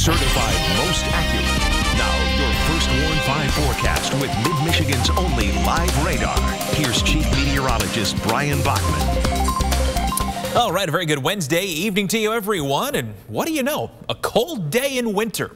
certified most accurate. Now, your first Warn 5 forecast with Mid Michigan's only live radar. Here's Chief Meteorologist Bryan Bachman. All right, a very good Wednesday evening to you, everyone. And what do you know? A cold day in winter.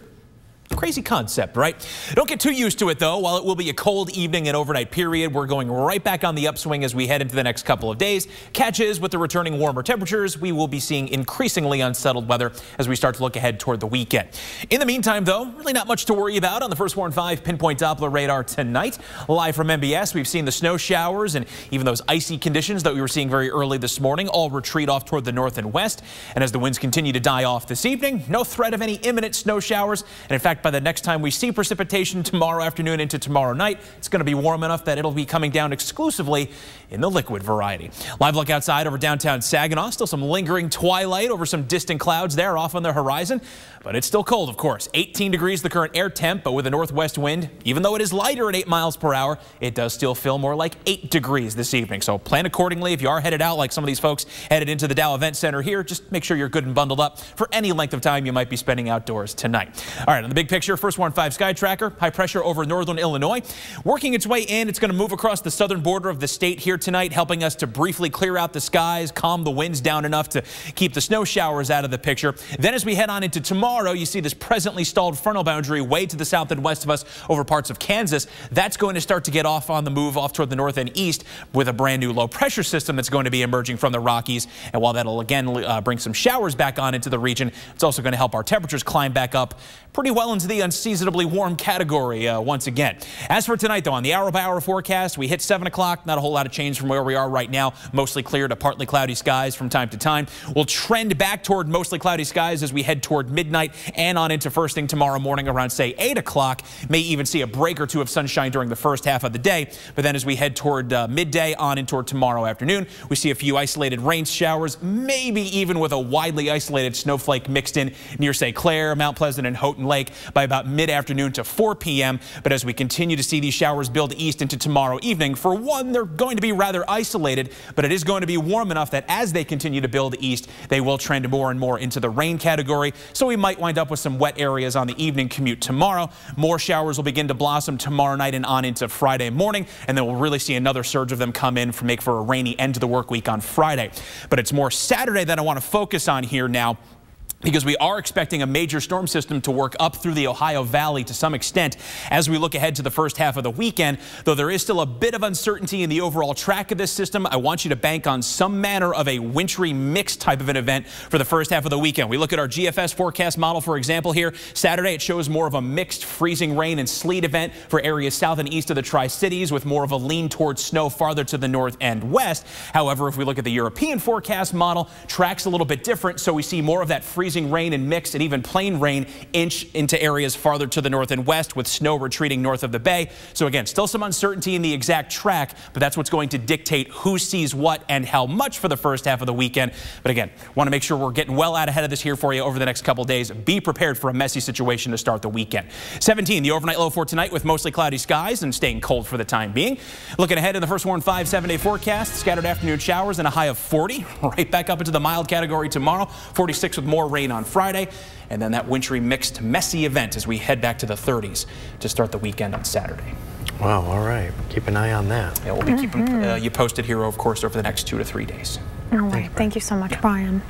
Crazy concept, right? Don't get too used to it, though. While it will be a cold evening and overnight period, we're going right back on the upswing as we head into the next couple of days. Catches with the returning warmer temperatures, we will be seeing increasingly unsettled weather as we start to look ahead toward the weekend. In the meantime, though, really not much to worry about on the First Warn 5 pinpoint Doppler radar tonight. Live from MBS, we've seen the snow showers and even those icy conditions that we were seeing very early this morning all retreat off toward the north and west. And as the winds continue to die off this evening, no threat of any imminent snow showers. And in fact, by the next time we see precipitation tomorrow afternoon into tomorrow night, it's going to be warm enough that it'll be coming down exclusively in the liquid variety. Live look outside over downtown Saginaw. Still some lingering twilight over some distant clouds there off on the horizon. But it's still cold, of course. 18 degrees the current air temp, but with a northwest wind, even though it is lighter at 8 miles per hour, it does still feel more like 8 degrees this evening. So plan accordingly. If you are headed out like some of these folks headed into the Dow Event Center here, just make sure you're good and bundled up for any length of time you might be spending outdoors tonight. All right, on the big picture, First Warn 5 Sky Tracker, high pressure over northern Illinois. Working its way in, it's going to move across the southern border of the state here tonight, helping us to briefly clear out the skies, calm the winds down enough to keep the snow showers out of the picture. Then as we head on into tomorrow, you see this presently stalled frontal boundary way to the south and west of us over parts of Kansas. That's going to start to get off on the move off toward the north and east with a brand new low pressure system that's going to be emerging from the Rockies. And while that'll again uh, bring some showers back on into the region, it's also going to help our temperatures climb back up pretty well into the unseasonably warm category uh, once again. As for tonight, though, on the hour by hour forecast, we hit 7 o'clock. Not a whole lot of change from where we are right now. Mostly clear to partly cloudy skies from time to time. We'll trend back toward mostly cloudy skies as we head toward midnight and on into first thing tomorrow morning around, say, 8 o'clock. May even see a break or two of sunshine during the first half of the day. But then as we head toward uh, midday on and toward tomorrow afternoon, we see a few isolated rain showers, maybe even with a widely isolated snowflake mixed in near, St. Clair, Mount Pleasant, and Houghton Lake by about mid-afternoon to 4 p.m. But as we continue to see these showers build east into tomorrow evening, for one, they're going to be rather isolated, but it is going to be warm enough that as they continue to build east, they will trend more and more into the rain category. So we might wind up with some wet areas on the evening commute tomorrow. More showers will begin to blossom tomorrow night and on into Friday morning, and then we'll really see another surge of them come in for make for a rainy end to the work week on Friday. But it's more Saturday that I want to focus on here now because we are expecting a major storm system to work up through the Ohio Valley to some extent as we look ahead to the first half of the weekend. Though there is still a bit of uncertainty in the overall track of this system, I want you to bank on some manner of a wintry mix type of an event for the first half of the weekend. We look at our GFS forecast model, for example, here. Saturday, it shows more of a mixed freezing rain and sleet event for areas south and east of the Tri-Cities with more of a lean towards snow farther to the north and west. However, if we look at the European forecast model, track's a little bit different, so we see more of that freezing freezing rain and mix and even plain rain inch into areas farther to the north and west with snow retreating north of the bay. So again, still some uncertainty in the exact track, but that's what's going to dictate who sees what and how much for the first half of the weekend. But again, want to make sure we're getting well out ahead of this here for you over the next couple days. Be prepared for a messy situation to start the weekend. 17, the overnight low for tonight with mostly cloudy skies and staying cold for the time being. Looking ahead in the first warn 5 7 day forecast, scattered afternoon showers and a high of 40. Right back up into the mild category tomorrow. 46 with more rain rain on Friday, and then that wintry mixed messy event as we head back to the 30s to start the weekend on Saturday. Wow, all right. Keep an eye on that. Yeah, we'll be mm -hmm. keeping uh, you posted here, of course, over the next two to three days. All right. Thank you so much, Bryan.